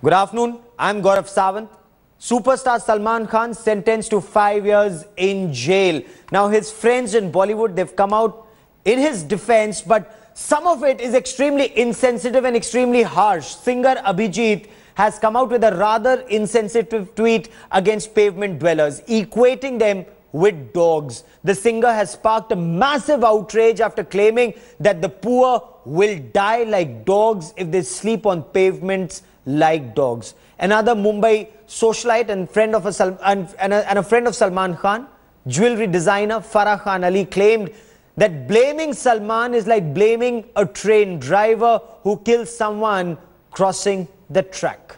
Good afternoon. I'm Gaurav Savant. Superstar Salman Khan sentenced to five years in jail. Now, his friends in Bollywood, they've come out in his defense, but some of it is extremely insensitive and extremely harsh. Singer Abhijit has come out with a rather insensitive tweet against pavement dwellers, equating them with dogs. The singer has sparked a massive outrage after claiming that the poor will die like dogs if they sleep on pavements like dogs. Another Mumbai socialite and friend of a, and, and, a, and a friend of Salman Khan, jewelry designer Farah Khan Ali claimed that blaming Salman is like blaming a train driver who kills someone crossing the track.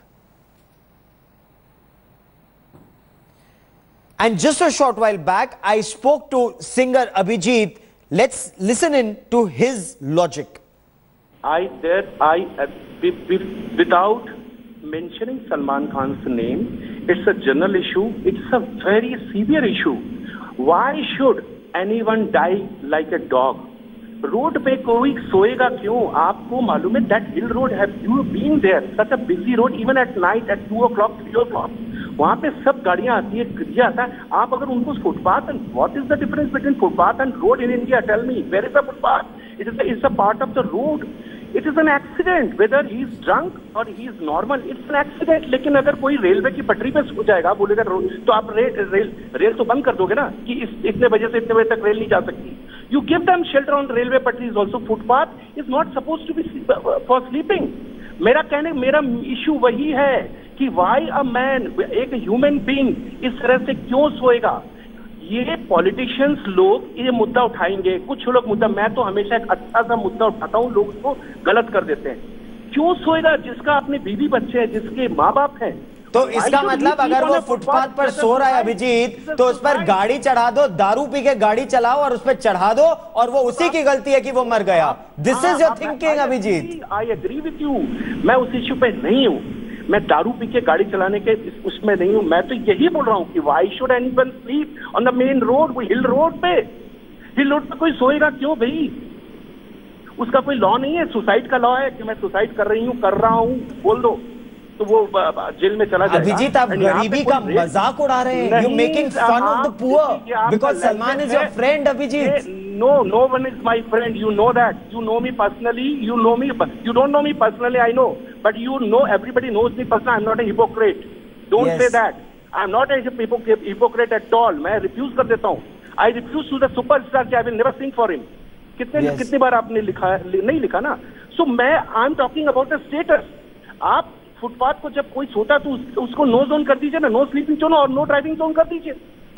And just a short while back, I spoke to singer Abhijit. Let's listen in to his logic. I did, I, uh, without mentioning Salman Khan's name, it's a general issue. It's a very severe issue. Why should anyone die like a dog? Road पे कोई सोएगा क्यों आपको मालूम है that hill road have you been there such a busy road even at night at two o'clock three o'clock वहाँ पे सब गाड़ियाँ आती है ये आता है आप अगर उनको footpath and what is the difference between footpath and road in India tell me where is the footpath it is is a part of the road it is an accident whether he is drunk और he is normal it's an accident लेकिन अगर कोई railway की पटरी पे सो जाएगा बोलेगा तो आप रे, रेल रेल तो बंद कर दोगे ना कि इस इतने बजे से इतने बजे तक रेल नहीं जा सकती। You give them shelter on railway पटरी is also footpath is not suppose to be for sleeping मेरा कहने मेरा इश्यू वही है कि वाई अ मैन एक ह्यूमन बींग इस तरह से क्यों सोएगा? ये पॉलिटिशियंस लोग ये मुद्दा उठाएँगे। कुछ लोग मुद्दा मैं तो हमेशा एक अच्छा सा मुद्दा उठाता हूँ लोग उसको गलत कर देते हैं। क्यों सोएगा? जिसका अपने बीवी बच्चे हैं जिसके माँ बाप हैं। तो इसका मतलब अगर वो फुटपाथ पर सो रहा है अभिजीत तो उस पर गाड़ी चढ़ा दो दारू पी के गाड़ी चलाओ और उस पर चढ़ा दो और वो उसी की गलती है कि वो मर गया। This is your thinking Abhijeet. I agree with you मैं उस इश्यू पे नहीं हूँ। मैं दारू पी के गाड़ी चलाने के उसमें नहीं हूँ। मैं तो यही बोल रहा हूँ कि why should anyone sleep on the main road hill road पे? हिल रोड पे कोई सोएगा क्यों भाई? उसका कोई लॉ नहीं है। सुसाइड का लॉ है कि मैं सुसाइड कर रही हूँ, कर रहा हूँ। बोल दो। तो वो जेल में चला जाएगा। अभिजीत आप गरीबी का मज़ाक उड़ा रहे हैं। You making fun of the poor because Salman is your friend Abhijeet no no one is my friend you know that you know me personally you know me you don't know me personally I know but you know everybody knows me personal I am not a hypocrite don't say that I am not a hypocrite at all मैं refuse कर देता हूँ। I refuse to the superstar कि I will never sing for him कितने yes. कितनी बार आपने लिखा नहीं लिखा ना? सो so, मैं I am talking about the status आप फुटपाथ को जब कोई सोता तो उस, उसको नो जोन कर दीजिए ना नो स्लीपिंग जोन और नो ड्राइविंग जोन कर दीजिए।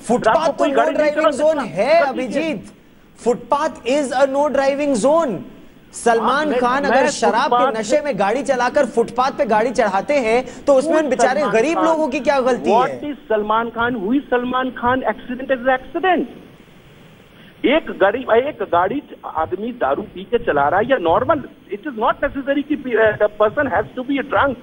फुटपाथ तो नो ड्राइविंग जोन है Abhijeet. Footpath is a no driving zone Salman Khan अगर शराब के नशे में गाड़ी चलाकर फुटपाथ पे गाड़ी चढ़ाते हैं तो उसमें बेचारे गरीब लोगों की क्या गलती है? सलमान खान? हुई Salman Khan? Accident is accident एक गाड़ी एक गाड़ी आदमी दारू पी के चला रहा है या normal it is not necessary की person has to be drunk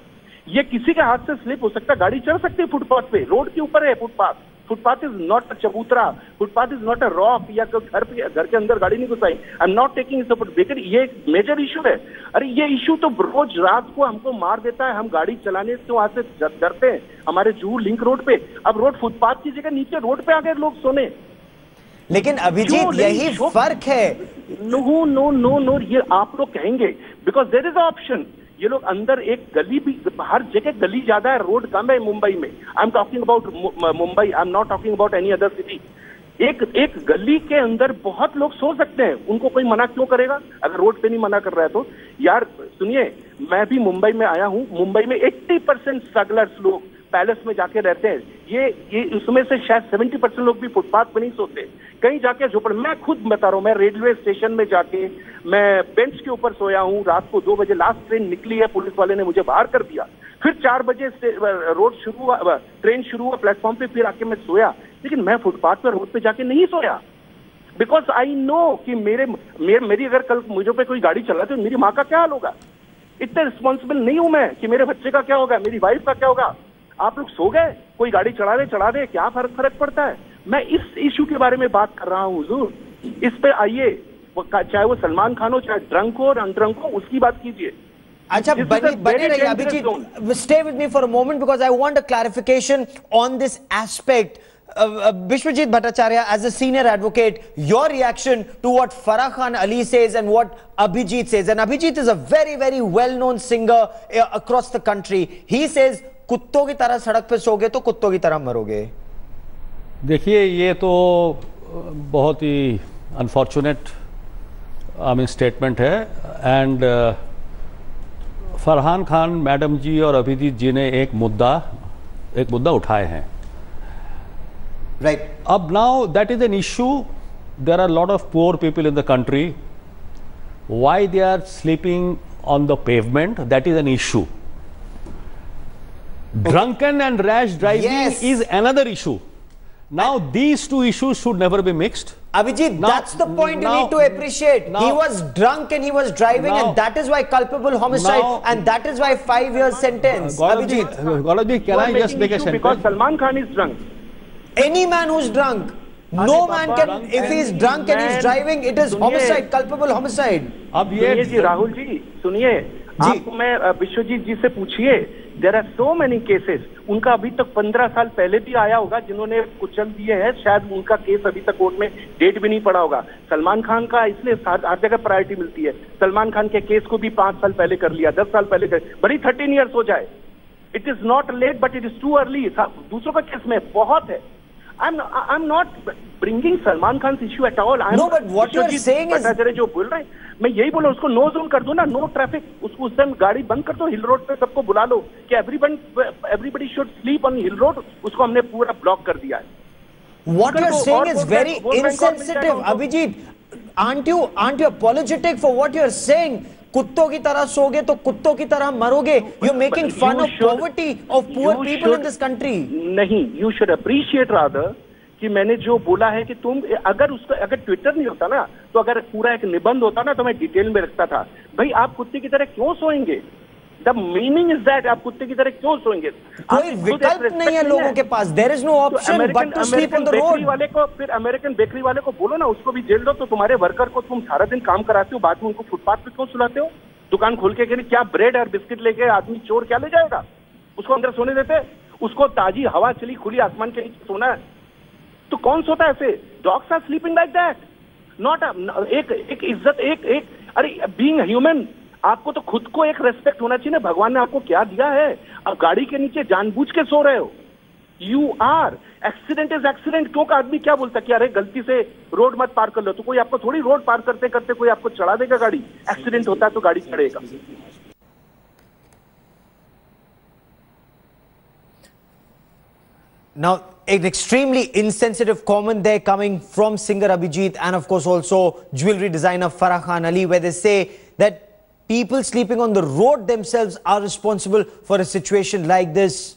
ये किसी के हाथ से स्लिप हो सकता है। गाड़ी चल सकती है फुटपाथ पे। रोड के ऊपर है footpath. Footpath is not a चबूतरा। Footpath is not a rock या घर पे घर के अंदर गाड़ी नहीं घुसाई। I am not taking support लेकिन ये एक मेजर इशू है। अरे ये इशू तो रोज रात को हमको मार देता है। हम गाड़ी चलाने से वहाँ से डरते हैं। हमारे जू लिंक रोड पे। अब रोड फुटपाथ की जगह नीचे रोड पे आ गए लोग सोने। लेकिन अभिजीत यही फ़र्क है। नो नो नो नो ये आप लोग कहेंगे। बिकॉज़ देर इज़ ऑप्शन ये लोग अंदर एक गली भी, हर जगह गली ज़्यादा है, रोड कम है मुंबई में। I am talking about Mumbai I am not talking about any other city एक एक गली के अंदर बहुत लोग सो सकते हैं, उनको कोई मना क्यों करेगा? अगर रोड पे नहीं मना कर रहा है तो। यार, सुनिए, मैं भी मुंबई में आया हूँ, मुंबई में 80 परसेंट स्ट्रगलर्स लोग पैलेस में जाके रहते हैं। ये ये उसमें से शायद सेवेंटी परसेंट लोग भी फुटपाथ पर नहीं सोते। कहीं जाके झोपड़ मैं खुद बता रहा हूँ मैं रेलवे स्टेशन में जाके मैं बेंच के ऊपर सोया हूँ रात को दो बजे लास्ट ट्रेन निकली है पुलिस वाले ने मुझे बाहर कर दिया। फिर चार बजे रोड शुरू हुआ ट्रेन शुरू हुआ प्लेटफॉर्म पे फिर आके मैं सोया। लेकिन मैं फुटपाथ पर रोड पे जाके नहीं सोया। बिकॉज़ आई नो कि मेरे, मेरे मेरी अगर कल मुझे पे कोई गाड़ी चला तो मेरी माँ का क्या हाल होगा? इतने रिस्पॉन्सिबल नहीं हूँ मैं कि मेरे बच्चे का क्या होगा मेरी वाइफ का क्या होगा? आप लोग सो गए? कोई गाड़ी चढ़ा दे चढ़ा दे क्या फ़र्क फ़र्क पड़ता है? मैं इस इश्यू के बारे में बात कर रहा हूँ हजूर। इस पे आइए। चाहे वो सलमान खान हो चाहे ड्रंक हो और अनड्रंक हो उसकी बात कीजिए। अच्छा बने बने रहिए। Abhijeet stay with me for a moment because I want a clarification on this aspect Vishwajeet Bhattacharya as a senior advocate your reaction to what Farah Khan Ali says and what Abhijeet says and Abhijeet is a very very well known singer across the country he says कुत्तों की तरह सड़क पे सोगे तो कुत्तों की तरह मरोगे। देखिए ये तो बहुत ही अनफॉर्चुनेट आई मीन स्टेटमेंट है। एंड फरहान खान मैडम जी और अभिजीत जी ने एक मुद्दा एक मुद्दा उठाए हैं। Right. अब now that is an issue there are lot of poor people in the country why they are sleeping on the pavement that is an issue drunken and rash driving Yes. is another issue now and these two issues should never be mixed Abhijit, Now- that's the point now, you need to appreciate. Now, he was drunk and he was driving, Now- and that is why culpable homicide, Now- and that is why five years sentence. Ji, Abhijit, Gaurav ji, can I just make a issue Because? Salman Khan is drunk. any man who's drunk, no man can. If he's and drunk and he's man- driving, it is homicide, culpable homicide. अब ये जी राहुल जी सुनिए जी। आपको मैं अ, विश्वजीत जी से पूछिए there are so many cases उनका अभी तक पंद्रह साल पहले भी आया होगा, जिन्होंने कुचल दिए हैं। शायद उनका केस अभी तक कोर्ट में डेट भी नहीं पड़ा होगा। सलमान खान का इसलिए हर जगह प्रायोरिटी मिलती है। सलमान खान के केस को भी पाँच साल पहले कर लिया, दस साल पहले कर, बड़ी थर्टीन ईयर्स हो जाए। It is not late but it is too early दूसरों का केस में बहुत है। I am I am not bringing Salman Khan issue at all No, but what you are saying is- Bhattacharya जो बोल रहे हैं मैं यही बोला उसको नो जोन कर दो ना नो ट्रैफ़िक उसको उस टाइम गाड़ी बंद कर दो हिल रोड पे सबको बुला लो कि everyone everybody should sleep on hill road उसको हमने पूरा ब्लॉक कर दिया है What Because you're saying is very insensitive। Abhijit. Aren't you aren't you apologetic for what you're saying? कुत्तों की तरह सोगे तो कुत्तों की तरह मरोगे you of should- poverty of poor you people in should- this country नहीं यू शुड अप्रिशिएट रादर कि मैंने जो बोला है कि तुम अगर उसका अगर ट्विटर नहीं होता ना तो अगर पूरा एक निबंध होता ना तो मैं डिटेल में रखता था। भाई आप कुत्ते की तरह क्यों सोएँगे? द मीनिंग इज़ दैट आप कुत्ते की तरह क्यों सोएँगे? कोई विकल्प नहीं है लोगों के पास। There is no option but to sleep on the bakery road वाले को फिर अमेरिकन बेकरी वाले को बोलो ना उसको भी जेल दो तो तुम्हारे वर्कर को तुम सारा दिन काम कराते हो बाद में उनको फुटपाथ पे क्यों सुलाते हो? दुकान खोल के कहीं क्या ब्रेड और बिस्किट लेके आदमी चोर क्या ले जाएगा? उसको अंदर सोने देते उसको ताजी हवा चली खुली आसमान के नीचे सोना है। तो कौन सोता है ऐसे? Dogs are sleeping like that not एक एक इज़्ज़त एक एक अरे बीइंग ह्यूमन आपको तो खुद को एक रेस्पेक्ट होना चाहिए ना। भगवान ने आपको क्या दिया है? अब गाड़ी के नीचे जानबूझ के सो रहे हो। You are accident is accident क्यों का आदमी क्या बोलता कि अरे गलती से रोड मत पार कर लो। तो कोई आपको थोड़ी रोड पार करते करते कोई आपको चढ़ा देगा गाड़ी? एक्सीडेंट होता है तो गाड़ी चढ़ेगा। Now, an extremely insensitive comment there coming from singer Abhijit and of course also jewelry designer Farah Khan Ali where they say that people sleeping on the road themselves are responsible for a situation like this.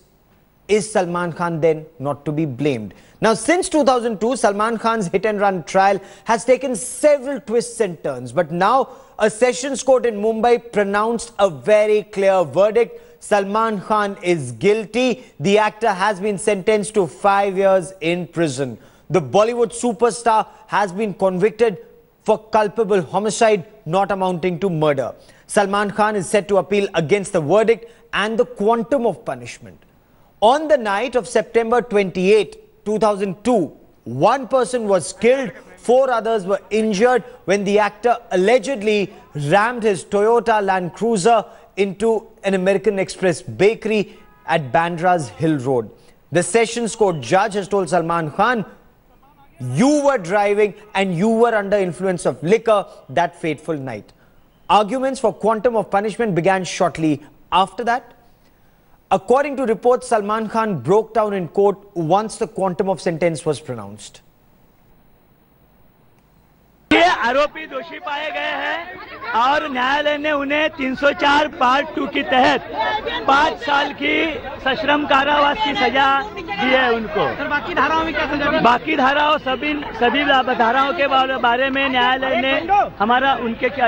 Is Salman Khan then not to be blamed? Now, since 2002, Salman Khan's hit and run trial has taken several twists and turns. But now, a sessions court in Mumbai pronounced a very clear verdict. Salman Khan is guilty. The actor has been sentenced to five years in prison. The Bollywood superstar has been convicted for culpable homicide not amounting to murder. Salman Khan is set to appeal against the verdict and the quantum of punishment. On the night of September 28, 2002, one person was killed, four others were injured when the actor allegedly rammed his Toyota Land Cruiser into an American Express bakery at Bandra's Hill Road. The Sessions Court judge has told Salman Khan, you were driving and you were under influence of liquor that fateful night. Arguments for quantum of punishment began shortly after that. According to reports, Salman Khan broke down in court once the quantum of sentence was pronounced. आरोपी दोषी पाए गए हैं और न्यायालय ने उन्हें 304 part two के तहत पाँच साल की सश्रम कारावास की सजा दी है उनको। बाकी धाराओं में क्या सजा बाकी धाराओं सभी सभी धाराओं के बारे- में न्यायालय ने हमारा उनके क्या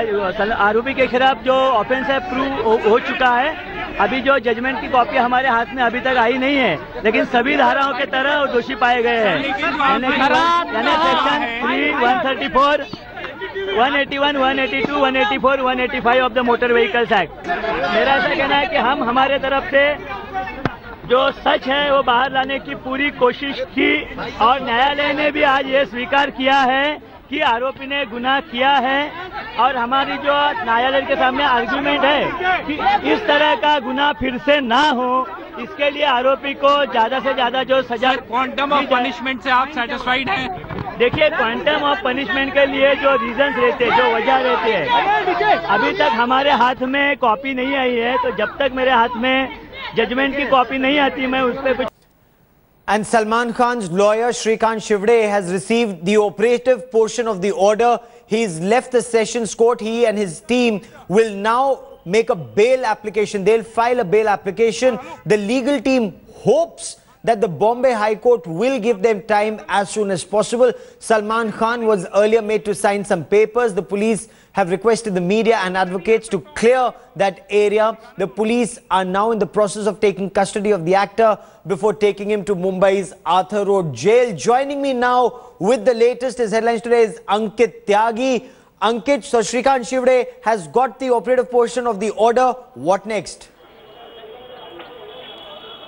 आरोपी के खिलाफ जो ऑफेंस है प्रूव हो, हो चुका है। अभी जो जजमेंट की कॉपी हमारे हाथ में अभी तक आई नहीं है लेकिन सभी धाराओं के तरह दोषी पाए गए हैं। यानी section three one thirty four 181, 182, 184, 185 of the motor vehicles act मेरा ऐसा कहना है कि हम हमारे तरफ़ से जो सच है वो बाहर लाने की पूरी कोशिश की और न्यायालय ने भी आज ये स्वीकार किया है कि आरोपी ने गुनाह किया है और हमारी जो न्यायालय के सामने आर्ग्यूमेंट है कि इस तरह का गुनाह फिर से ना हो इसके लिए आरोपी को ज़्यादा से ज़्यादा जो सजा क्वांटम ऑफ़ पनिशमेंट से आप सेटिस्फाइड हैं? देखिए क्वांटम ऑफ़ पनिशमेंट के लिए जो रीजन रहते हैं जो वजह रहती है अभी तक हमारे हाथ में कॉपी नहीं आई है तो जब तक मेरे हाथ में जजमेंट की कॉपी नहीं आती मैं उस पर कुछ And Salman Khan's lawyer Shrikant Shivde has received the operative portion of the order. He's left the sessions court. He and his team will now make a bail application. They'll file a bail application. The legal team hopes that the Bombay High Court will give them time as soon as possible. Salman Khan was earlier made to sign some papers. The police have requested the media and advocates to clear that area. The police are now in the process of taking custody of the actor before taking him to Mumbai's Arthur Road jail. Joining me now with the latest is headlines today is Ankit Tyagi. Ankit, so Shrikant Shivde has got the operative portion of the order. What next?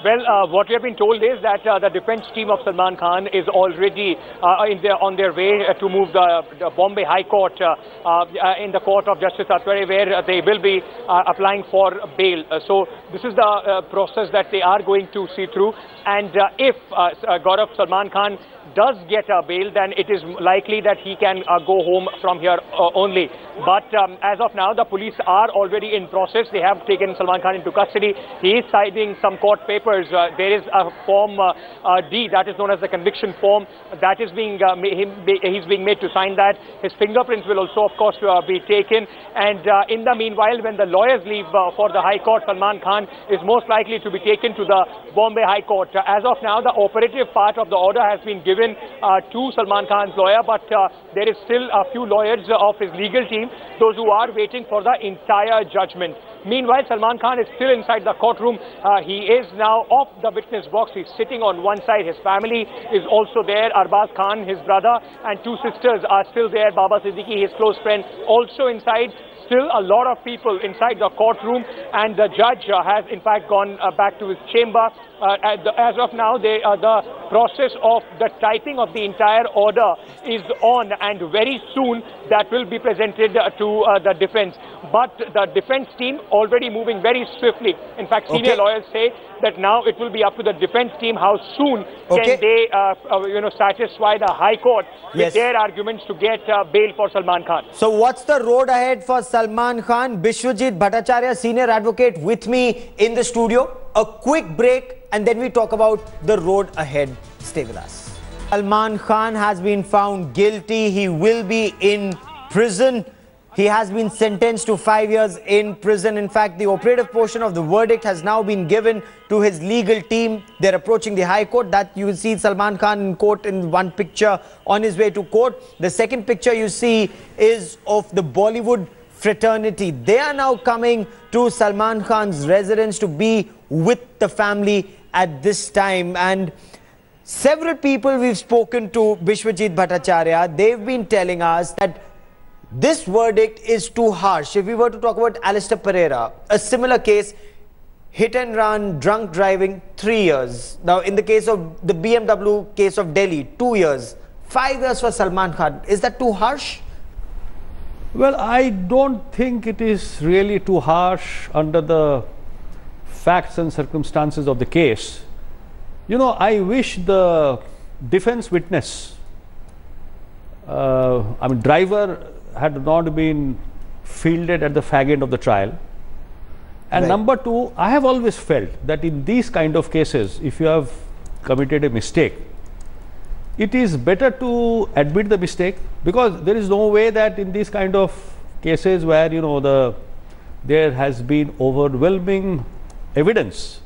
Well, uh, what we have been told is that uh, the defense team of Salman Khan is already uh, their, on their way uh, to move the, the Bombay High Court uh, uh, in the Court of Justice Atware, where they will be applying for bail. so this is the process that they are going to see through. And if Gaurav Salman Khan does get a bail, then it is likely that he can uh, go home from here uh, only. But um, as of now, the police are already in process. They have taken Salman Khan into custody. He is signing some court papers. Uh, there is a form D, that is known as the conviction form, that is being he's being made to sign that. His fingerprints will also, of course, be taken. And in the meanwhile, when the lawyers leave for the High Court, Salman Khan is most likely to be taken to the Bombay High Court. as of now, the operative part of the order has been given given uh, to Salman Khan's lawyer, but uh, there is still a few lawyers of his legal team, those who are waiting for the entire judgment. Meanwhile, Salman Khan is still inside the courtroom. Uh, he is now off the witness box. He's sitting on one side. His family is also there. Arbaz Khan, his brother, and two sisters are still there. Baba Siddiqui, his close friend, also inside still a lot of people inside the courtroom and the judge has in fact gone back to his chamber. Uh, as of now, they, uh, the process of the typing of the entire order is on and very soon that will be presented uh, to uh, the defense. But the defense team already moving very swiftly. In fact, senior okay. lawyers say that now it will be up to the defense team how soon okay. can they, uh, uh, you know, satisfy the High Court with yes. their arguments to get uh, bail for Salman Khan. So what's the road ahead for Salman Khan? Bishwajit Bhattacharya, senior advocate with me in the studio. A quick break and then we talk about the road ahead. Stay with us. Salman Khan has been found guilty. He will be in prison. He has been sentenced to five years in prison. In fact, the operative portion of the verdict has now been given to his legal team. They're approaching the High Court. That you will see Salman Khan in court in one picture on his way to court. The second picture you see is of the Bollywood fraternity. They are now coming to Salman Khan's residence to be with the family at this time. And several people we've spoken to, Bishwajit Bhattacharya, they've been telling us that this verdict is too harsh. If we were to talk about Alistair Pereira, a similar case, hit and run, drunk driving, three years. Now, in the case of the BMW case of Delhi, two years. Five years for Salman Khan. Is that too harsh? Well, I don't think it is really too harsh under the facts and circumstances of the case. You know, I wish the defense witness, uh, I mean, driver had not been fielded at the fag end of the trial. And right. number two, I have always felt that in these kind of cases, if you have committed a mistake, it is better to admit the mistake because there is no way that in these kind of cases where you know the there has been overwhelming evidence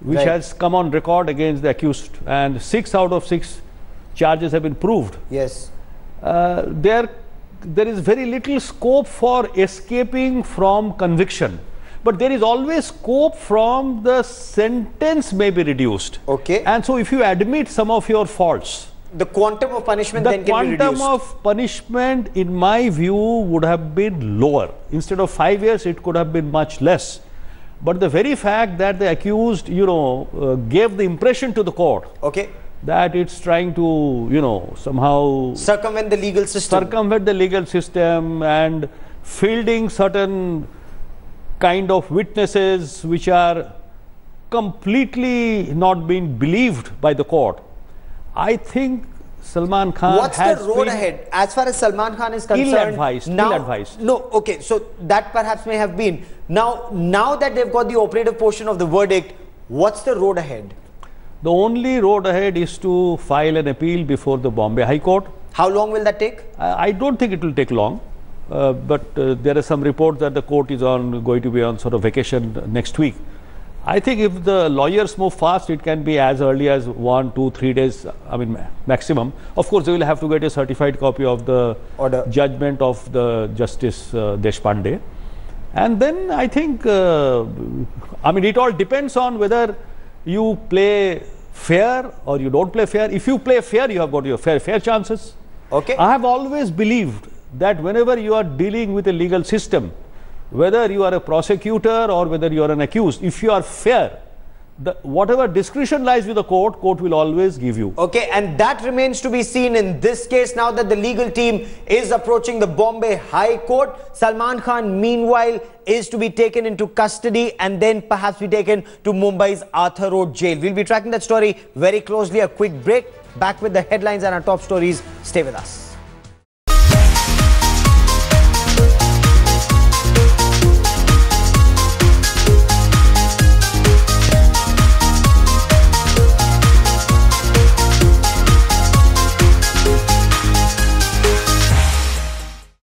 which right. has come on record against the accused and six out of six charges have been proved. Yes. Uh, there there is very little scope for escaping from conviction but there is always scope from the sentence may be reduced okay and so if you admit some of your faults the quantum of punishment the then can be quantum of punishment, in my view, would have been lower. Instead of five years, it could have been much less. But the very fact that the accused, you know, uh, gave the impression to the court okay. that it's trying to, you know, somehow Circumvent the legal system. circumvent the legal system and fielding certain kind of witnesses which are completely not being believed by the court. I think Salman Khan What's the road ahead as far as Salman Khan is concerned? Ill-advised, Now, ill-advised. No, okay, so that perhaps may have been. Now, now that they've got the operative portion of the verdict, what's the road ahead? The only road ahead is to file an appeal before the Bombay High Court. How long will that take? I, I don't think it will take long, but uh, there are some reports that the court is on going to be on sort of vacation next week. I think if the lawyers move fast, it can be as early as one, two, three days. I mean, maximum. Of course, they will have to get a certified copy of the Order. judgment of the Justice uh, Deshpande, and then I think. Uh, I mean, it all depends on whether you play fair or you don't play fair. If you play fair, you have got your fair fair chances. Okay. I have always believed that whenever you are dealing with a legal system, whether you are a prosecutor or whether you are an accused, if you are fair, the, whatever discretion lies with the court, court will always give you. Okay, and that remains to be seen in this case now that the legal team is approaching the Bombay High Court. Salman Khan, meanwhile, is to be taken into custody and then perhaps be taken to Mumbai's Arthur Road jail. We'll be tracking that story very closely. A quick break. Back with the headlines and our top stories. Stay with us.